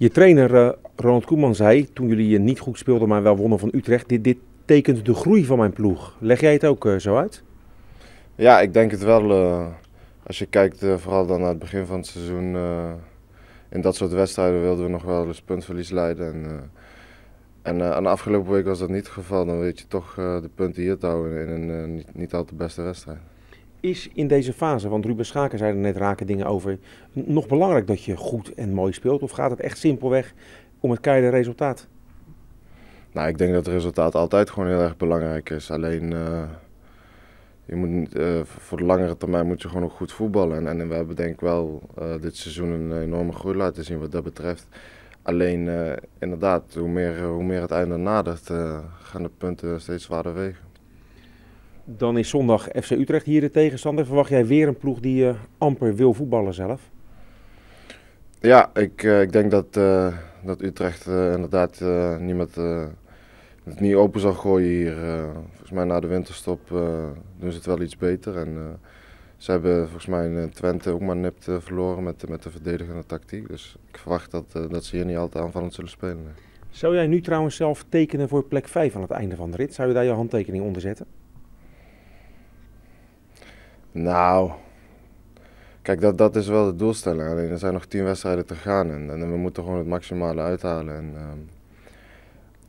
Je trainer uh, Ronald Koeman zei, toen jullie niet goed speelden, maar wel wonnen van Utrecht, dit, dit tekent de groei van mijn ploeg. Leg jij het ook uh, zo uit? Ja, ik denk het wel. Als je kijkt vooral dan naar het begin van het seizoen, in dat soort wedstrijden wilden we nog wel eens puntverlies leiden. En, en aan de afgelopen week was dat niet het geval. Dan weet je toch de punten hier te houden in een niet, niet al te beste wedstrijd is in deze fase, want Ruben Schaken zei er net raken dingen over, nog belangrijk dat je goed en mooi speelt? Of gaat het echt simpelweg om het keiharde resultaat? Nou, ik denk dat het resultaat altijd gewoon heel erg belangrijk is. Alleen uh, je moet, uh, voor de langere termijn moet je gewoon ook goed voetballen. En, en we hebben denk ik wel uh, dit seizoen een enorme groei laten zien wat dat betreft. Alleen inderdaad, hoe meer, hoe meer het einde nadert, gaan de punten steeds zwaarder wegen. Dan is zondag FC Utrecht hier de tegenstander. Verwacht jij weer een ploeg die uh, amper wil voetballen zelf? Ja, ik, uh, ik denk dat, uh, dat Utrecht inderdaad niemand het niet open zal gooien hier. volgens mij na de winterstop doen ze het wel iets beter. En, ze hebben volgens mij in Twente ook maar nipt verloren met, met de verdedigende tactiek. Dus ik verwacht dat, dat ze hier niet altijd aanvallend zullen spelen. Zou jij nu trouwens zelf tekenen voor plek 5 aan het einde van de rit? Zou je daar je handtekening onder zetten? Nou, kijk, dat, dat is wel de doelstelling. Alleen er zijn nog tien wedstrijden te gaan en, en we moeten gewoon het maximale uithalen. En,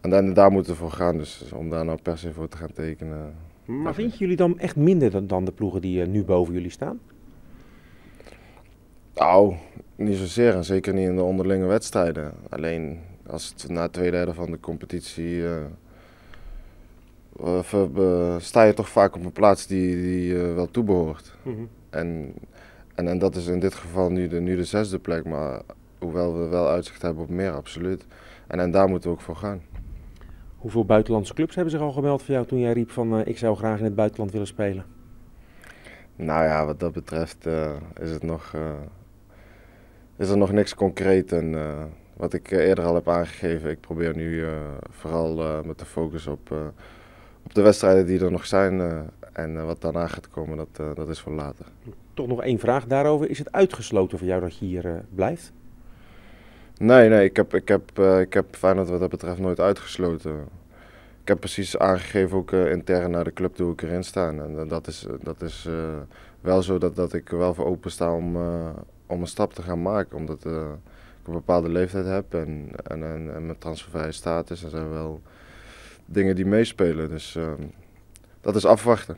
um, en, daar moeten we voor gaan, dus om daar nou per se voor te gaan tekenen. Maar vinden jullie dan echt minder dan, dan de ploegen die uh, nu boven jullie staan? Nou, niet zozeer en zeker niet in de onderlinge wedstrijden. Alleen als het na twee derde van de competitie uh, sta je toch vaak op een plaats die, die uh, wel toebehoort. Mm en, en, en dat is in dit geval nu de, nu de zesde plek, maar hoewel we wel uitzicht hebben op meer, absoluut. En, en daar moeten we ook voor gaan. Hoeveel buitenlandse clubs hebben zich al gemeld voor jou toen jij riep van uh, ik zou graag in het buitenland willen spelen? Nou ja, wat dat betreft is, het nog, is er nog niks concreet. En wat ik eerder al heb aangegeven, ik probeer nu vooral met de focus op op de wedstrijden die er nog zijn uh, en uh, wat daarna gaat komen, dat, uh, dat is voor later. Toch nog één vraag daarover. Is het uitgesloten voor jou dat je hier blijft? Nee, nee, ik heb, ik, heb, ik heb Feyenoord wat dat betreft nooit uitgesloten. Ik heb precies aangegeven ook intern naar de club hoe ik erin sta. En dat is, dat is wel zo dat, dat ik er wel voor open sta om, om een stap te gaan maken. Omdat ik een bepaalde leeftijd heb en, en, en, en mijn transfervrije status. En zijn wel dingen die meespelen. Dus uh, dat is afwachten.